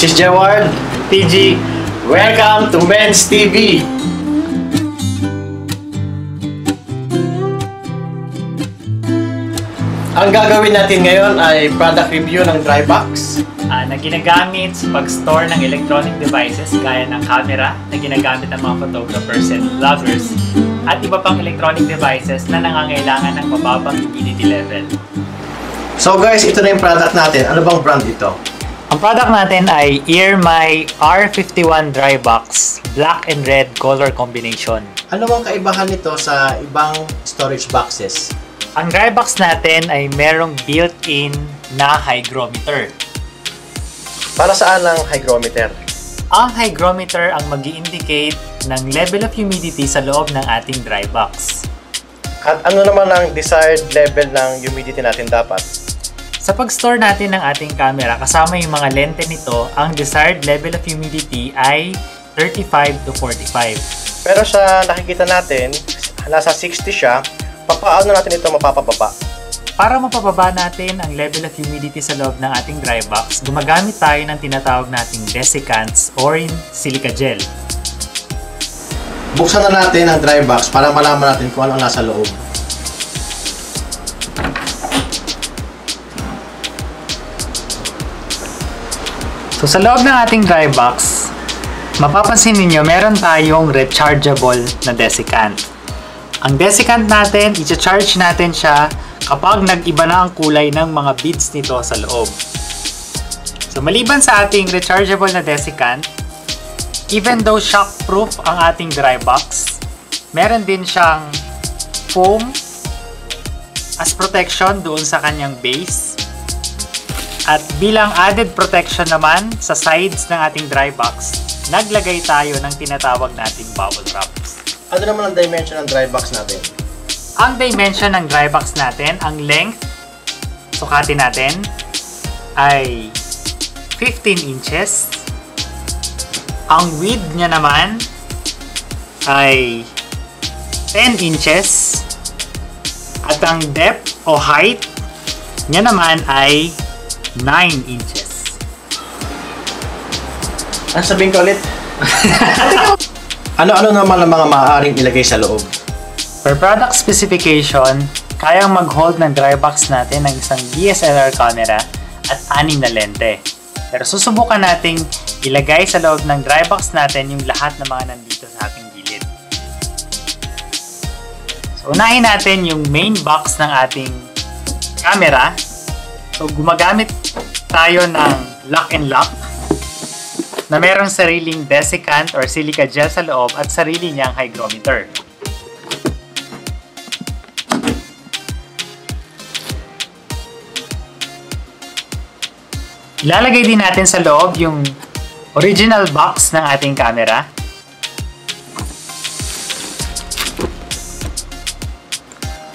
This is Jaward, TG. Welcome to Men's TV. Ang gagawin natin ngayon ay product review ng dry box. ah, na ginagamit sa pag-store ng electronic devices gaya ng camera na ginagamit ng mga photographers and vloggers at iba pang electronic devices na nangangailangan ng mababang humidity level. So guys, ito na yung product natin. Ano bang brand ito? Ang product natin ay EarMy R51 Dry Box Black and Red color combination. Ano bang kaibahan nito sa ibang storage boxes? Ang dry box natin ay merong built-in na hygrometer. Para saan ang hygrometer? Ang hygrometer ang mag indicate ng level of humidity sa loob ng ating dry box. At ano naman ang desired level ng humidity natin dapat? Sa pag-store natin ng ating camera, kasama yung mga lente nito, ang desired level of humidity ay 35 to 45. Pero sa nakikita natin, nasa 60 siya, papaano natin ito mapapababa? Para mapababa natin ang level of humidity sa loob ng ating dry box, gumagamit tayo ng tinatawag nating desiccants or in silica gel. Buksan na natin ang dry box para malaman natin kung ano ang nasa loob. So sa loob ng ating dry box, mapapansin ninyo meron tayong rechargeable na desiccant. Ang desiccant natin, i-charge natin siya kapag nag-iba na ang kulay ng mga beads nito sa loob. So maliban sa ating rechargeable na desiccant, even though shockproof ang ating dry box, meron din siyang foam as protection doon sa kanyang base at bilang added protection naman sa sides ng ating dry box, naglagay tayo ng tinatawag nating bubble wraps. Ano naman ang dimension ng dry box natin? Ang dimension ng dry box natin, ang length, sukatin natin, ay 15 inches. Ang width niya naman ay 10 inches. At ang depth o height niya naman ay 9 inches. Ano sabihin ko ulit? Ano-ano naman ang mga maaaring ilagay sa loob? Per product specification, kayang mag-hold ng dry box natin ng isang DSLR camera at anim na lente. Pero susubukan nating ilagay sa loob ng dry box natin yung lahat ng mga nandito sa ating gilid. So, unahin natin yung main box ng ating camera. So, gumagamit tayo ng lock and lock na merong sariling desiccant or silica gel sa loob at sarili niyang hygrometer. Ilalagay din natin sa loob yung original box ng ating camera.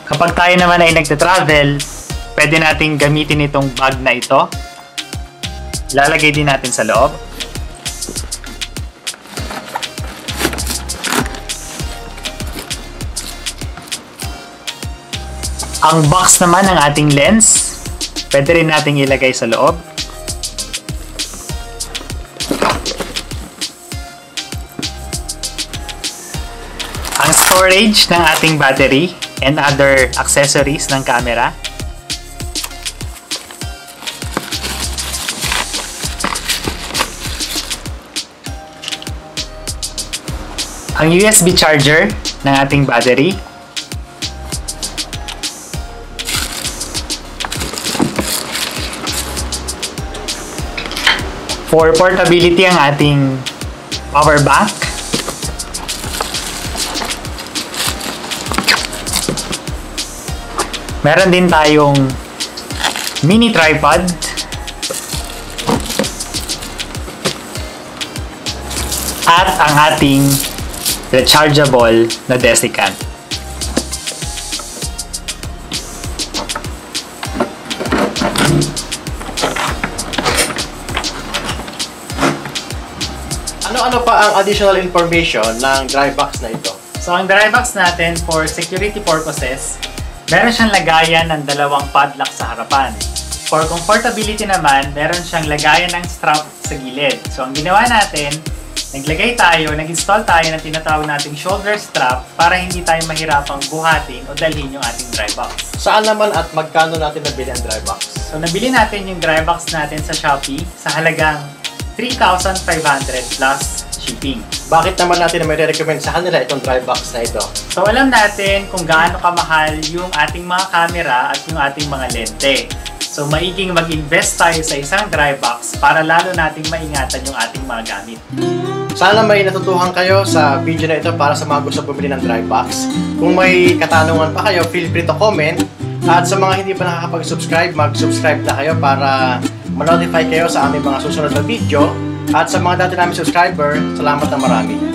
Kapag tayo naman ay nagta-travel, pwede nating gamitin itong bag na ito. Ilalagay din natin sa loob. Ang box naman ng ating lens, pwede rin nating ilagay sa loob. Ang storage ng ating battery and other accessories ng camera. Ang USB charger ng ating battery. For portability ang ating power bank. Meron din tayong mini tripod. At ang ating rechargeable na desiccant. Ano-ano pa ang additional information ng dry box na ito? So, ang dry box natin for security purposes, meron siyang lagayan ng dalawang padlock sa harapan. For For comfortability naman, meron siyang lagayan ng strap sa gilid. So, ang ginawa natin, naglagay tayo, nag-install tayo ng tinatawag nating shoulder strap para hindi tayo mahirapang buhatin o dalhin yung ating dry box. Saan naman at magkano natin nabili ang dry box? So, nabili natin yung dry box natin sa Shopee sa halagang 3,500 plus shipping. Bakit naman natin na may recommend sa kanila itong dry box na ito? So, alam natin kung gaano kamahal yung ating mga camera at yung ating mga lente. So, maiging mag-invest tayo sa isang dry box para lalo nating maingatan yung ating mga gamit. Sana may natutuhan kayo sa video na ito para sa mga gusto bumili ng dry box. Kung may katanungan pa kayo, feel free to comment. At sa mga hindi pa nakakapag-subscribe, mag-subscribe na kayo para ma-notify kayo sa aming mga susunod na video. At sa mga dati namin subscriber, salamat na marami.